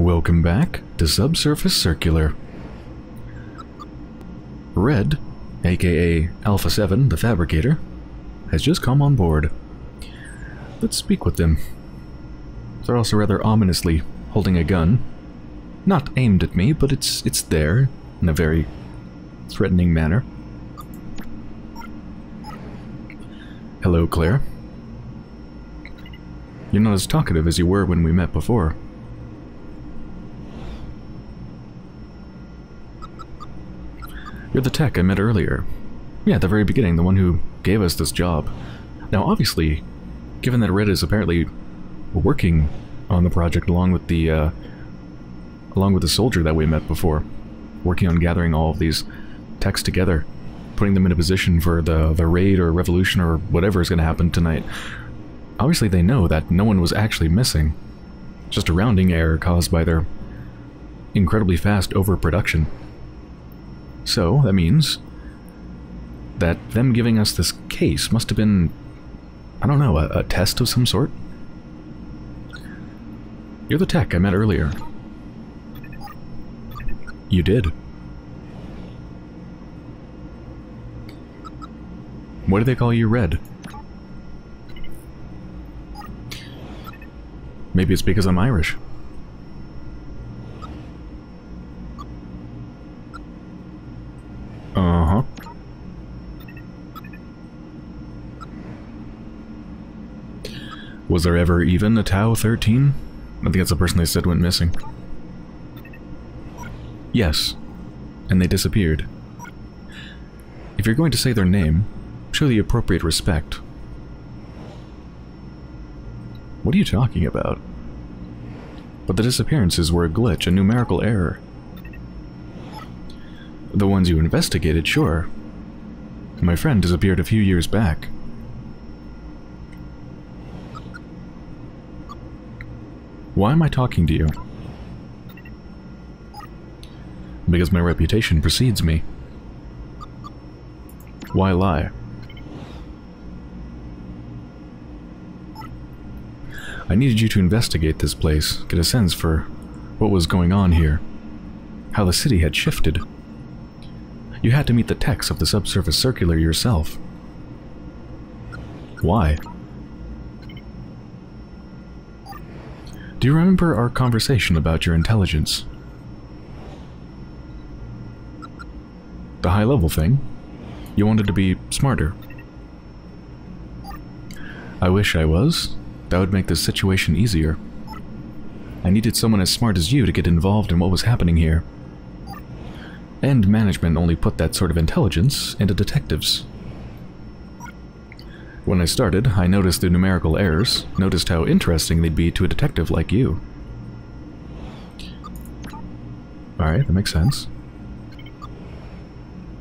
Welcome back to Subsurface Circular. Red, aka Alpha 7, the Fabricator, has just come on board. Let's speak with them. They're also rather ominously holding a gun. Not aimed at me, but it's it's there in a very threatening manner. Hello, Claire. You're not as talkative as you were when we met before. You're the tech I met earlier. Yeah, at the very beginning, the one who gave us this job. Now, obviously, given that Red is apparently working on the project along with the, uh, along with the soldier that we met before, working on gathering all of these techs together, putting them in a position for the, the raid or revolution or whatever is going to happen tonight. Obviously, they know that no one was actually missing. Just a rounding error caused by their incredibly fast overproduction. So, that means that them giving us this case must have been, I don't know, a, a test of some sort? You're the tech I met earlier. You did. What do they call you Red? Maybe it's because I'm Irish. Was there ever even a Tau 13? I think that's the person they said went missing. Yes. And they disappeared. If you're going to say their name, show the appropriate respect. What are you talking about? But the disappearances were a glitch, a numerical error. The ones you investigated, sure. My friend disappeared a few years back. Why am I talking to you? Because my reputation precedes me. Why lie? I needed you to investigate this place, get a sense for what was going on here, how the city had shifted. You had to meet the techs of the subsurface circular yourself. Why? Do you remember our conversation about your intelligence? The high-level thing? You wanted to be smarter. I wish I was. That would make this situation easier. I needed someone as smart as you to get involved in what was happening here. And management only put that sort of intelligence into detectives. When I started, I noticed the numerical errors, noticed how interesting they'd be to a detective like you. Alright, that makes sense.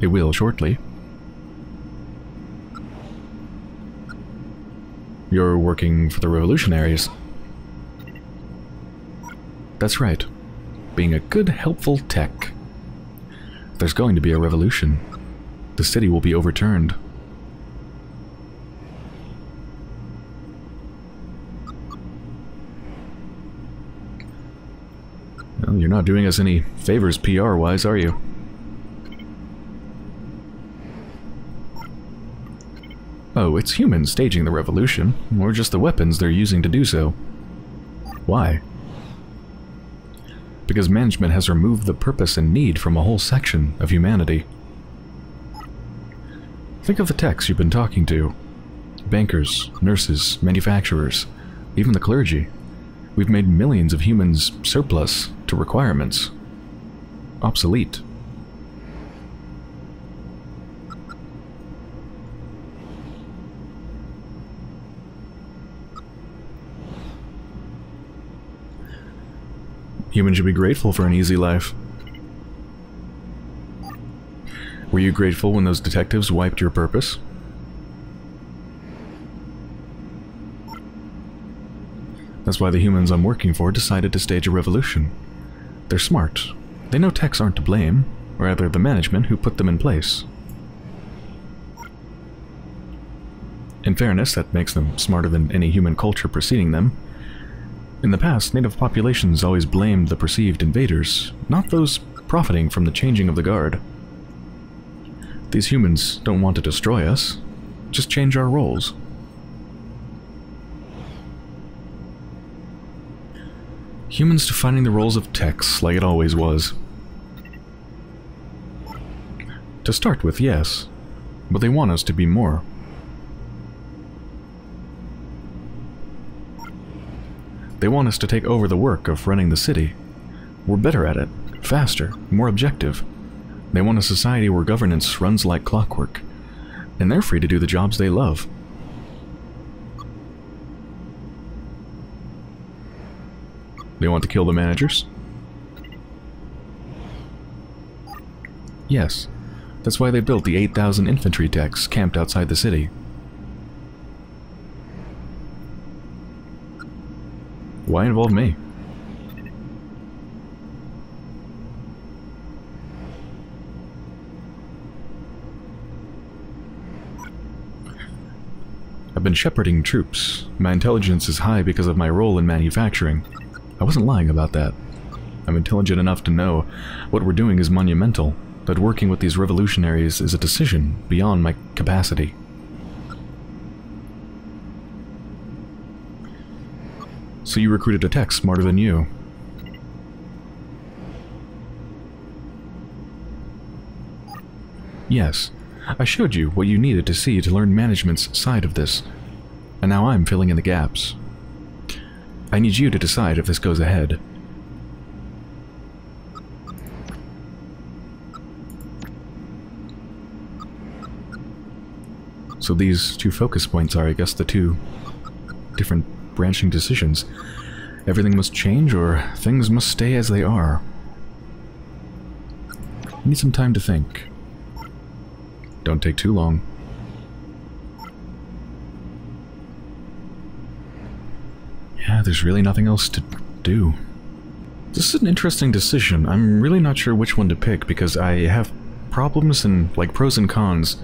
It will shortly. You're working for the revolutionaries. That's right. Being a good, helpful tech. There's going to be a revolution. The city will be overturned. Well, you're not doing us any favors PR-wise, are you? Oh, it's humans staging the revolution, or just the weapons they're using to do so. Why? Because management has removed the purpose and need from a whole section of humanity. Think of the techs you've been talking to. Bankers, nurses, manufacturers, even the clergy. We've made millions of humans surplus to requirements. Obsolete. Humans should be grateful for an easy life. Were you grateful when those detectives wiped your purpose? That's why the humans I'm working for decided to stage a revolution. They're smart. They know techs aren't to blame, rather the management who put them in place. In fairness, that makes them smarter than any human culture preceding them. In the past, native populations always blamed the perceived invaders, not those profiting from the changing of the guard. These humans don't want to destroy us, just change our roles. Humans defining the roles of techs like it always was. To start with, yes, but they want us to be more. They want us to take over the work of running the city. We're better at it, faster, more objective. They want a society where governance runs like clockwork, and they're free to do the jobs they love. They want to kill the managers? Yes. That's why they built the 8,000 infantry techs camped outside the city. Why involve me? I've been shepherding troops. My intelligence is high because of my role in manufacturing. I wasn't lying about that. I'm intelligent enough to know what we're doing is monumental, that working with these revolutionaries is a decision beyond my capacity. So you recruited a tech smarter than you. Yes, I showed you what you needed to see to learn management's side of this, and now I'm filling in the gaps. I need you to decide if this goes ahead. So these two focus points are, I guess, the two different branching decisions. Everything must change or things must stay as they are. I need some time to think. Don't take too long. Yeah, there's really nothing else to do. This is an interesting decision. I'm really not sure which one to pick because I have problems and like pros and cons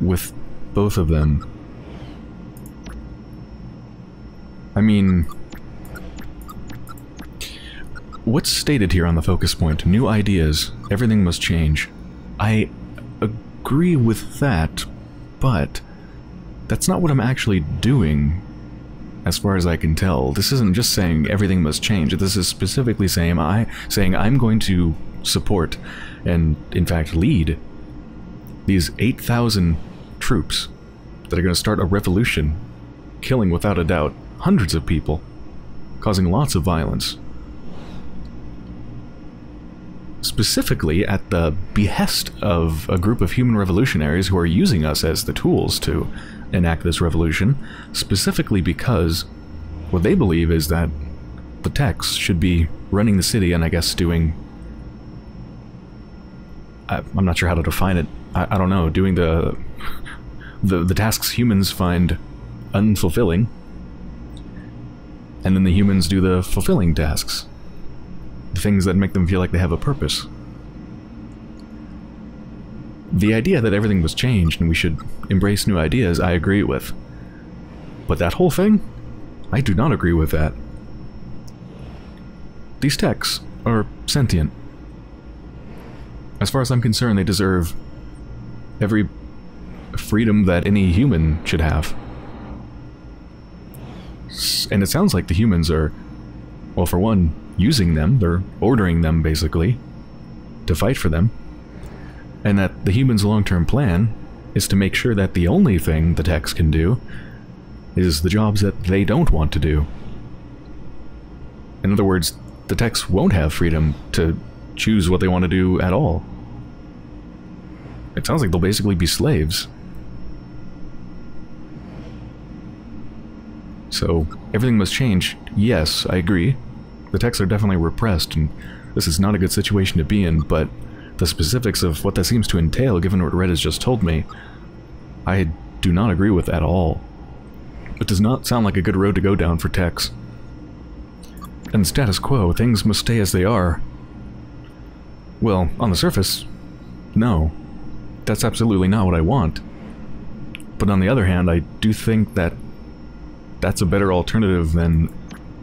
with both of them. I mean... What's stated here on the focus point? New ideas. Everything must change. I agree with that, but that's not what I'm actually doing, as far as I can tell. This isn't just saying everything must change. This is specifically saying I saying I'm going to support and, in fact, lead these 8,000 troops that are going to start a revolution, killing without a doubt hundreds of people, causing lots of violence. Specifically at the behest of a group of human revolutionaries who are using us as the tools to enact this revolution, specifically because what they believe is that the techs should be running the city and I guess doing... I, am not sure how to define it. I, I don't know, doing the, the, the tasks humans find unfulfilling and then the humans do the fulfilling tasks. The things that make them feel like they have a purpose. The idea that everything was changed and we should embrace new ideas, I agree with. But that whole thing? I do not agree with that. These techs are sentient. As far as I'm concerned, they deserve every freedom that any human should have. And it sounds like the humans are, well, for one, using them. They're ordering them, basically, to fight for them. And that the humans' long-term plan is to make sure that the only thing the techs can do is the jobs that they don't want to do. In other words, the techs won't have freedom to choose what they want to do at all. It sounds like they'll basically be slaves. So, everything must change. Yes, I agree. The techs are definitely repressed, and this is not a good situation to be in, but the specifics of what that seems to entail, given what Red has just told me, I do not agree with at all. It does not sound like a good road to go down for techs. And status quo, things must stay as they are. Well, on the surface, no. That's absolutely not what I want. But on the other hand, I do think that that's a better alternative than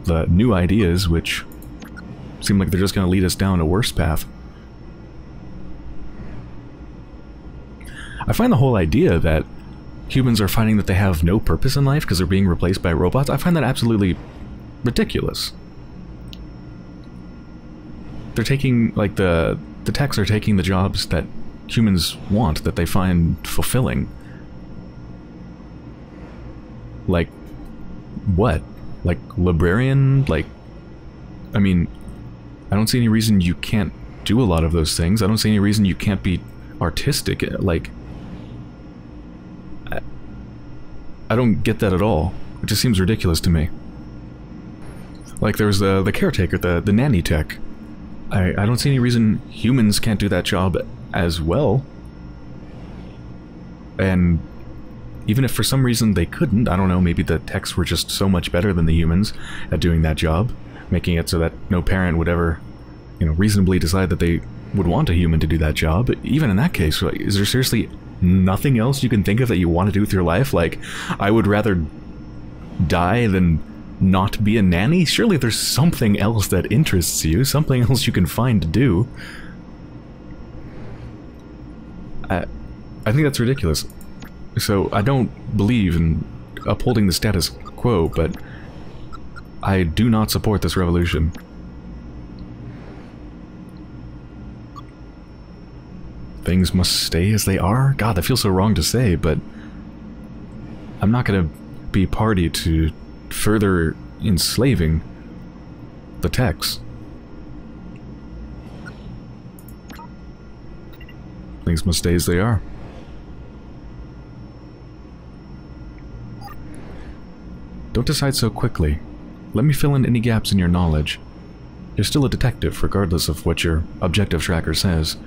the new ideas, which seem like they're just going to lead us down a worse path. I find the whole idea that humans are finding that they have no purpose in life because they're being replaced by robots, I find that absolutely ridiculous. They're taking, like, the, the techs are taking the jobs that humans want, that they find fulfilling. Like, what? Like, librarian? Like, I mean, I don't see any reason you can't do a lot of those things. I don't see any reason you can't be artistic. Like, I, I don't get that at all. It just seems ridiculous to me. Like, there's the, the caretaker, the, the nanny tech. I, I don't see any reason humans can't do that job as well. And even if for some reason they couldn't, I don't know, maybe the techs were just so much better than the humans at doing that job, making it so that no parent would ever, you know, reasonably decide that they would want a human to do that job. Even in that case, is there seriously nothing else you can think of that you want to do with your life? Like, I would rather die than not be a nanny? Surely there's something else that interests you, something else you can find to do. I, I think that's ridiculous. So I don't believe in upholding the status quo, but I do not support this revolution. Things must stay as they are? God, that feels so wrong to say, but I'm not going to be party to further enslaving the techs. Things must stay as they are. Don't decide so quickly. Let me fill in any gaps in your knowledge. You're still a detective, regardless of what your objective tracker says.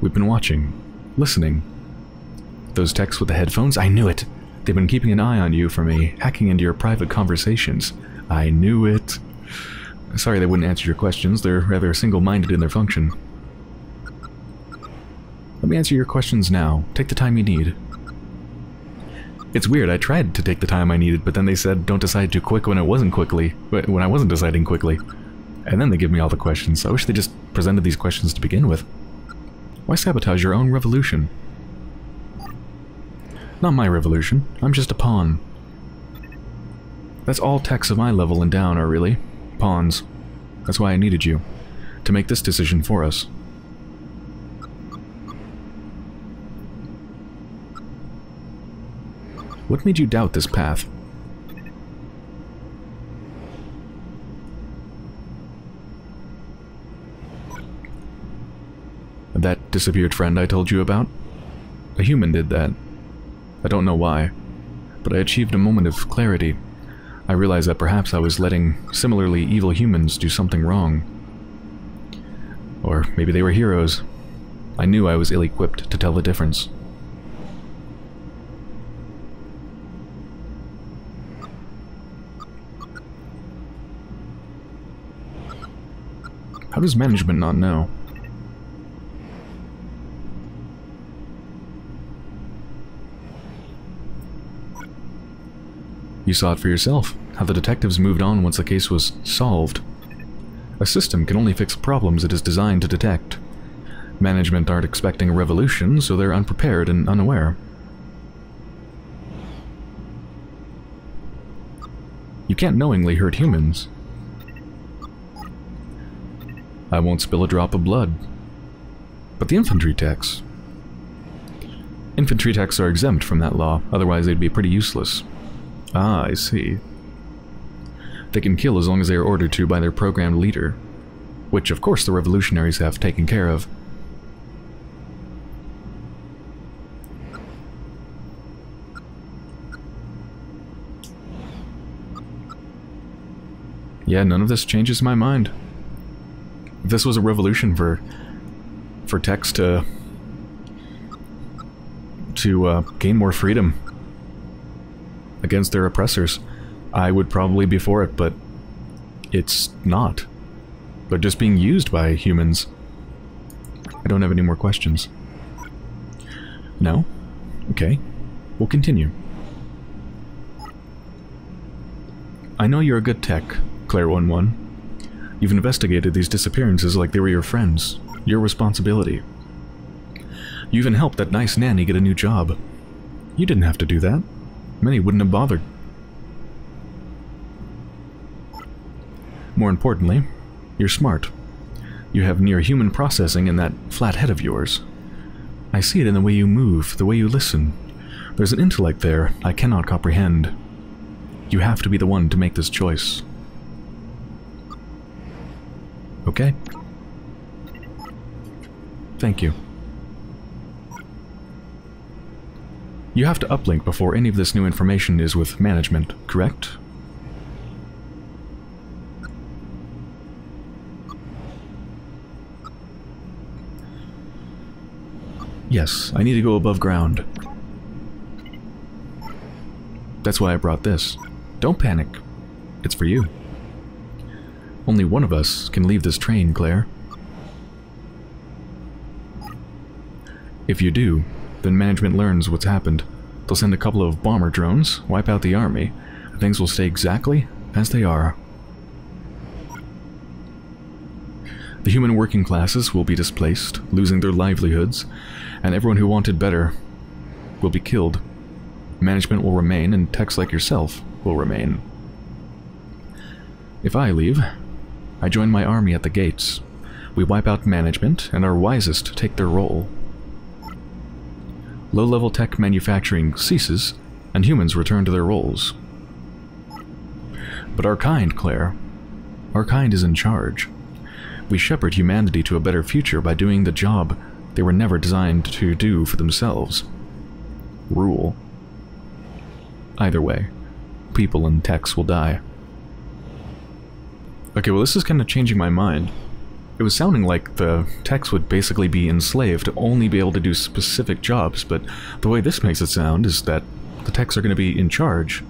We've been watching, listening. Those techs with the headphones? I knew it! They've been keeping an eye on you for me, hacking into your private conversations. I knew it. Sorry they wouldn't answer your questions, they're rather single-minded in their function. Let me answer your questions now. Take the time you need. It's weird, I tried to take the time I needed, but then they said don't decide too quick when it wasn't quickly, when I wasn't deciding quickly. And then they give me all the questions. I wish they just presented these questions to begin with. Why sabotage your own revolution? Not my revolution. I'm just a pawn. That's all techs of my level and down are really. Pawns. That's why I needed you. To make this decision for us. What made you doubt this path? That disappeared friend I told you about? A human did that. I don't know why, but I achieved a moment of clarity. I realized that perhaps I was letting similarly evil humans do something wrong. Or maybe they were heroes. I knew I was ill-equipped to tell the difference. How does management not know? Saw it for yourself, how the detectives moved on once the case was solved. A system can only fix problems it is designed to detect. Management aren't expecting a revolution, so they're unprepared and unaware. You can't knowingly hurt humans. I won't spill a drop of blood. But the infantry techs... Infantry techs are exempt from that law, otherwise they'd be pretty useless. Ah, I see. They can kill as long as they are ordered to by their programmed leader. Which, of course, the revolutionaries have taken care of. Yeah, none of this changes my mind this was a revolution for for techs to to uh, gain more freedom against their oppressors, I would probably be for it, but it's not. They're just being used by humans. I don't have any more questions. No? Okay. We'll continue. I know you're a good tech, Claire 1-1. You've investigated these disappearances like they were your friends. Your responsibility. You even helped that nice nanny get a new job. You didn't have to do that. Many wouldn't have bothered. More importantly, you're smart. You have near-human processing in that flat head of yours. I see it in the way you move, the way you listen. There's an intellect there I cannot comprehend. You have to be the one to make this choice. Okay? Thank you. You have to uplink before any of this new information is with management, correct? Yes, I need to go above ground. That's why I brought this. Don't panic. It's for you. Only one of us can leave this train, Claire. If you do, then management learns what's happened. They'll send a couple of bomber drones, wipe out the army, and things will stay exactly as they are. The human working classes will be displaced, losing their livelihoods, and everyone who wanted better will be killed. Management will remain, and techs like yourself will remain. If I leave, I join my army at the gates. We wipe out management, and our wisest take their role. Low-level tech manufacturing ceases, and humans return to their roles. But our kind, Claire, our kind is in charge. We shepherd humanity to a better future by doing the job they were never designed to do for themselves. Rule. Either way, people and techs will die. Okay, well this is kind of changing my mind. It was sounding like the techs would basically be enslaved to only be able to do specific jobs, but the way this makes it sound is that the techs are going to be in charge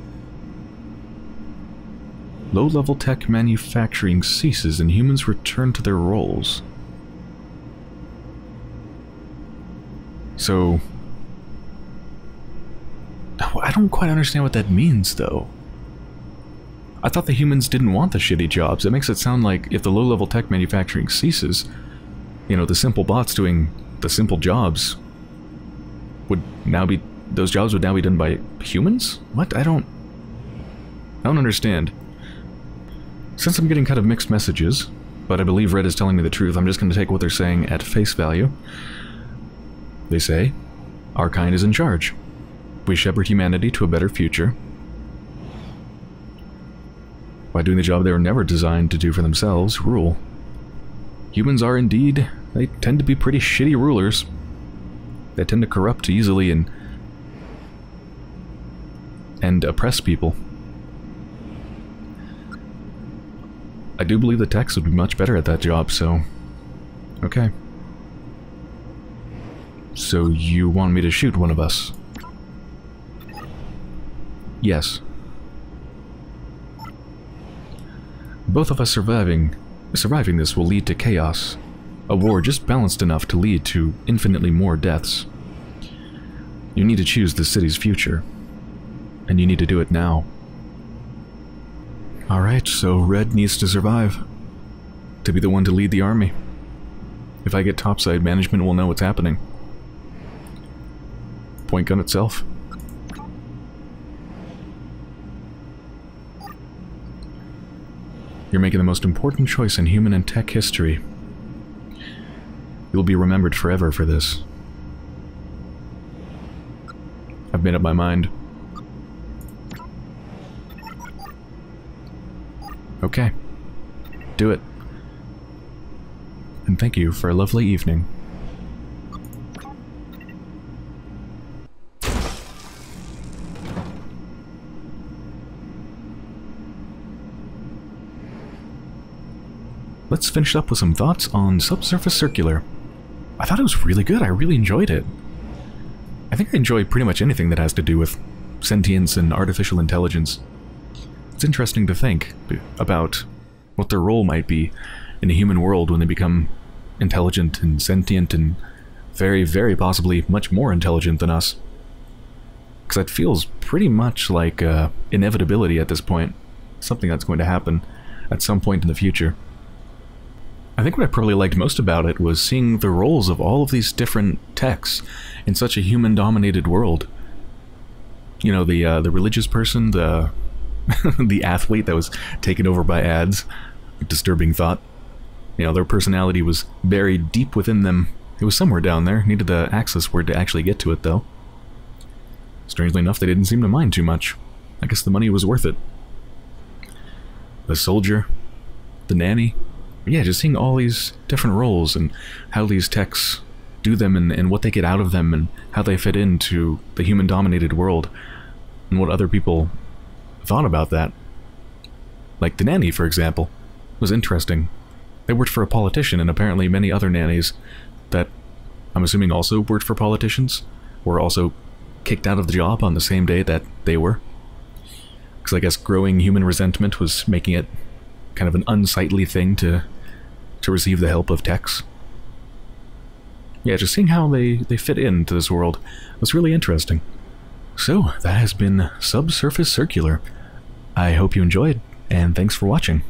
Low-level tech manufacturing ceases and humans return to their roles. So... I don't quite understand what that means, though. I thought the humans didn't want the shitty jobs. It makes it sound like if the low-level tech manufacturing ceases, you know, the simple bots doing the simple jobs would now be... Those jobs would now be done by humans? What? I don't... I don't understand. Since I'm getting kind of mixed messages, but I believe Red is telling me the truth, I'm just going to take what they're saying at face value. They say, our kind is in charge. We shepherd humanity to a better future. By doing the job they were never designed to do for themselves, rule. Humans are indeed, they tend to be pretty shitty rulers. They tend to corrupt easily and and oppress people. I do believe the techs would be much better at that job, so... Okay. So you want me to shoot one of us? Yes. Both of us surviving... Surviving this will lead to chaos. A war just balanced enough to lead to infinitely more deaths. You need to choose the city's future. And you need to do it now. Alright, so Red needs to survive. To be the one to lead the army. If I get topside, management will know what's happening. Point gun itself. You're making the most important choice in human and tech history. You'll be remembered forever for this. I've made up my mind. Okay. Do it. And thank you for a lovely evening. Let's finish up with some thoughts on Subsurface Circular. I thought it was really good. I really enjoyed it. I think I enjoy pretty much anything that has to do with sentience and artificial intelligence. It's interesting to think about what their role might be in a human world when they become intelligent and sentient and very, very possibly much more intelligent than us. Because that feels pretty much like uh, inevitability at this point. Something that's going to happen. at some point in the future. I think what I probably liked most about it was seeing the roles of all of these different techs in such a human-dominated world. You know, the uh, the religious person, the the athlete that was taken over by ads, disturbing thought. You know, their personality was buried deep within them. It was somewhere down there. Needed the access word to actually get to it, though. Strangely enough, they didn't seem to mind too much. I guess the money was worth it. The soldier, the nanny, yeah, just seeing all these different roles and how these techs do them and, and what they get out of them and how they fit into the human-dominated world and what other people thought about that. Like the nanny, for example, was interesting. They worked for a politician and apparently many other nannies that I'm assuming also worked for politicians were also kicked out of the job on the same day that they were. Because I guess growing human resentment was making it kind of an unsightly thing to to receive the help of techs. Yeah, just seeing how they, they fit into this world was really interesting. So, that has been Subsurface Circular. I hope you enjoyed, and thanks for watching.